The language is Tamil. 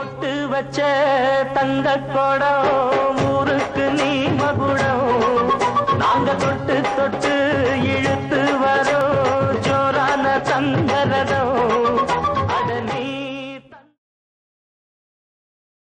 போட்டு வச்ச தந்த கொடம் ஊருக்கு நீ மகுடம். நாங்க தொட்டு தொட்டு